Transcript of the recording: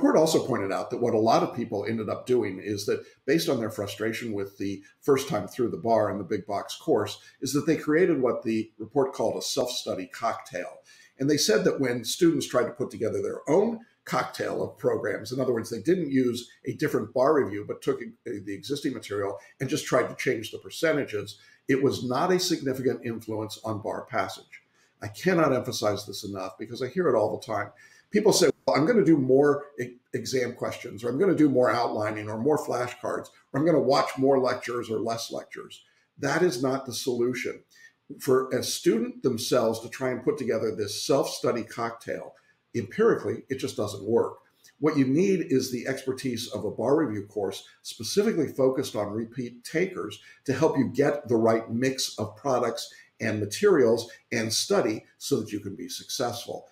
report also pointed out that what a lot of people ended up doing is that based on their frustration with the first time through the bar in the big box course, is that they created what the report called a self study cocktail. And they said that when students tried to put together their own cocktail of programs, in other words, they didn't use a different bar review, but took uh, the existing material and just tried to change the percentages, it was not a significant influence on bar passage. I cannot emphasize this enough because I hear it all the time. People say, well, I'm going to do more exam questions, or I'm going to do more outlining, or more flashcards, or I'm going to watch more lectures or less lectures. That is not the solution. For a student themselves to try and put together this self study cocktail, empirically, it just doesn't work. What you need is the expertise of a bar review course specifically focused on repeat takers to help you get the right mix of products and materials and study so that you can be successful.